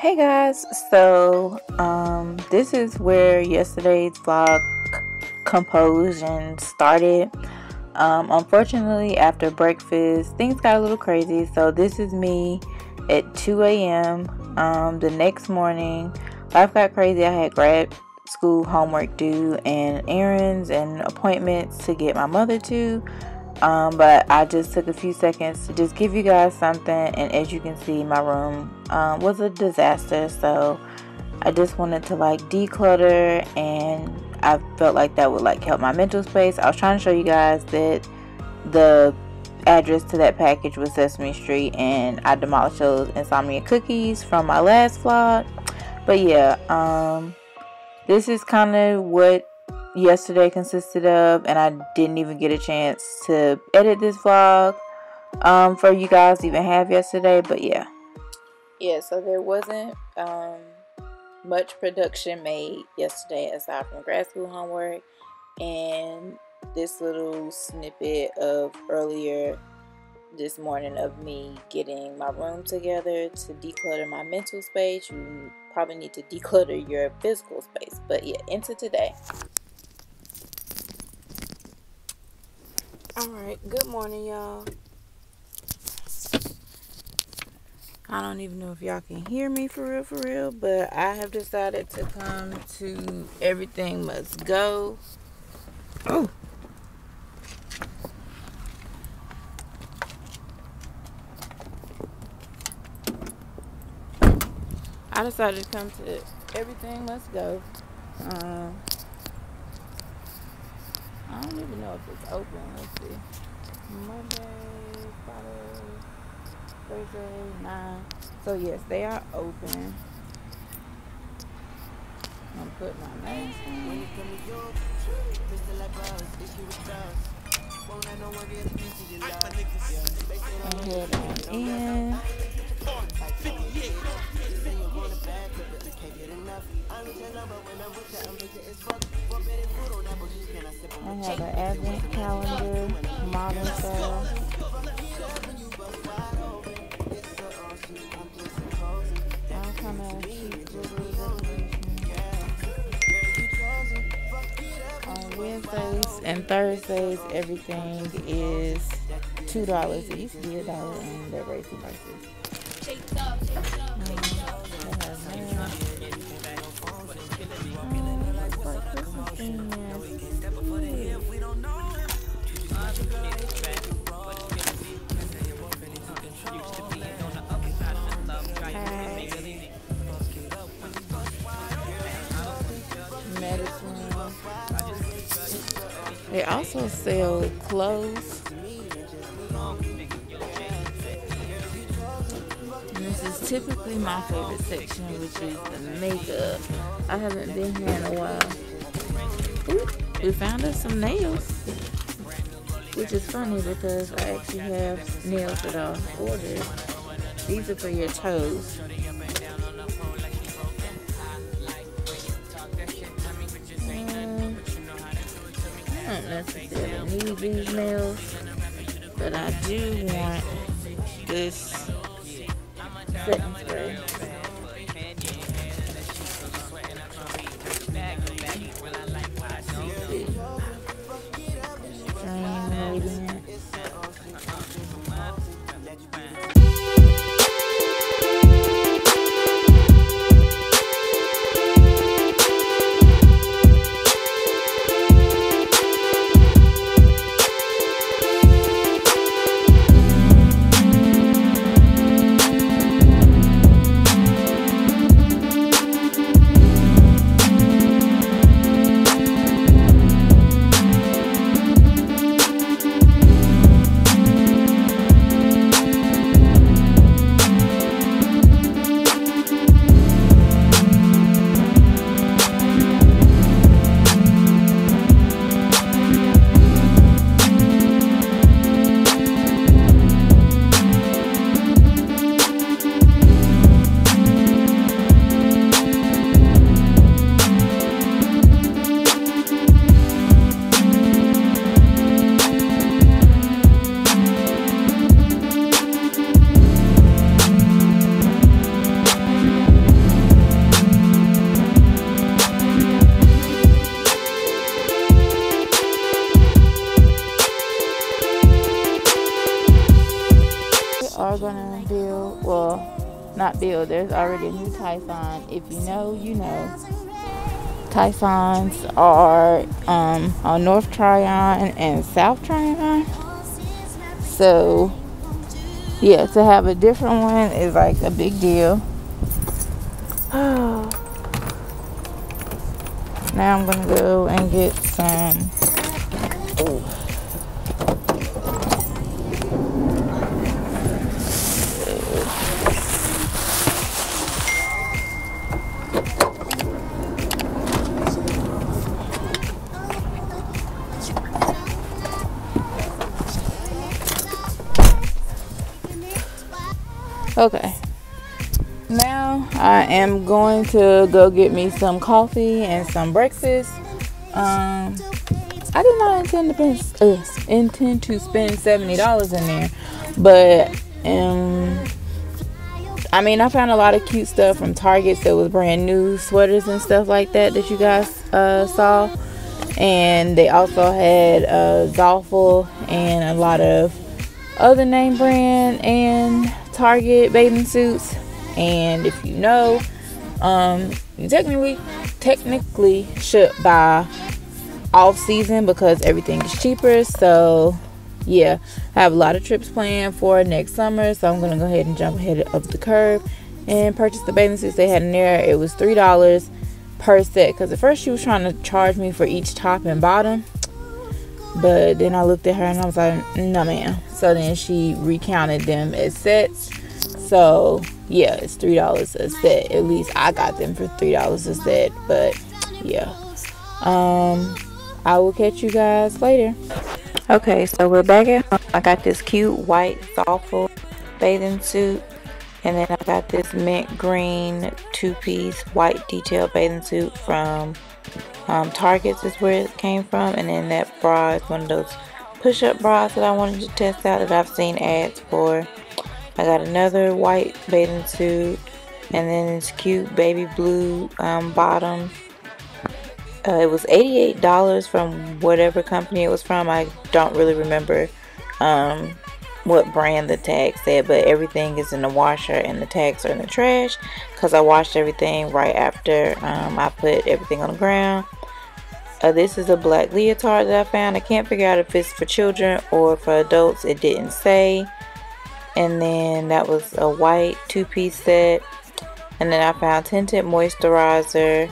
Hey guys, so um, this is where yesterday's vlog composition started. Um, unfortunately, after breakfast, things got a little crazy. So this is me at 2 a.m. Um, the next morning. Life got crazy. I had grad school homework due and errands and appointments to get my mother to. Um, but I just took a few seconds to just give you guys something. And as you can see, my room um, was a disaster. So I just wanted to like declutter and I felt like that would like help my mental space. I was trying to show you guys that the address to that package was Sesame Street and I demolished those insomnia cookies from my last vlog. But yeah, um, this is kind of what yesterday consisted of and I didn't even get a chance to edit this vlog um, for you guys even have yesterday. But yeah. Yeah, so there wasn't um, much production made yesterday aside from grad school homework and this little snippet of earlier this morning of me getting my room together to declutter my mental space. You probably need to declutter your physical space. But yeah, into today. Alright, good morning, y'all. I don't even know if y'all can hear me for real, for real, but I have decided to come to Everything Must Go. Oh. I decided to come to Everything Must Go. Um, don't even know if it's open. Let's see. Monday, Friday. Thursday, 9. So, yes, they are open. I'm going to put my mask on. And in. I have an advent calendar, modern style. And Thursdays, everything is two dollars. It used to be a dollar, and they're raising prices. medicine. They also sell clothes. This is typically my favorite section, which is the makeup. I haven't been here in a while. Ooh, we found us some nails. Which is funny because I actually have nails that I ordered. These are for your toes. Don't necessarily need these nails, but I do want this setting spray. Gonna build, well, not build, there's already a new typhon. If you know, you know. Typhons are um, on North Tryon and South Tryon. So, yeah, to have a different one is like a big deal. now I'm gonna go and get some. Okay. Now I am going to go get me some coffee and some breakfast. Um, I did not intend to uh, intend to spend seventy dollars in there, but um, I mean I found a lot of cute stuff from Target that was brand new sweaters and stuff like that that you guys uh, saw, and they also had uh, Zaful and a lot of other name brand and Target bathing suits. And if you know, um, you technically technically should buy off season because everything is cheaper. So yeah, I have a lot of trips planned for next summer. So I'm gonna go ahead and jump ahead of the curve and purchase the bathing suits they had in there. It was three dollars per set because at first she was trying to charge me for each top and bottom but then I looked at her and I was like, no, ma'am. So then she recounted them as sets. So yeah, it's three dollars a set. At least I got them for three dollars a set. But yeah, um, I will catch you guys later. Okay, so we're back at home. I got this cute white Zaful bathing suit. And then I got this mint green two-piece white detail bathing suit from um, Targets is where it came from. And then that bra is one of those push-up bras that I wanted to test out that I've seen ads for. I got another white bathing suit. And then this cute baby blue um, bottom. Uh, it was $88 from whatever company it was from. I don't really remember um, what brand the tag said, but everything is in the washer and the tags are in the trash because I washed everything right after um, I put everything on the ground. Uh, this is a black leotard that I found. I can't figure out if it's for children or for adults. It didn't say. And then that was a white two-piece set. And then I found tinted moisturizer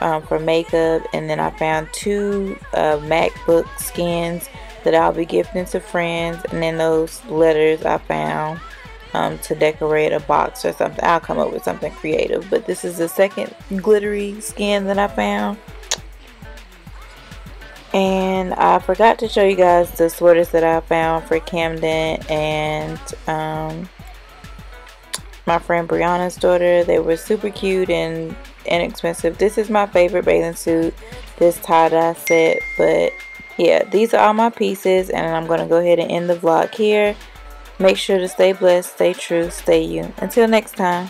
um, for makeup. And then I found two uh, MacBook skins that I'll be gifting to friends. And then those letters I found um, to decorate a box or something. I'll come up with something creative. But this is the second glittery skin that I found. And I forgot to show you guys the sweaters that I found for Camden and um, my friend Brianna's daughter. They were super cute and inexpensive. This is my favorite bathing suit, this tie-dye set. But yeah, these are all my pieces and I'm going to go ahead and end the vlog here. Make sure to stay blessed, stay true, stay you. Until next time.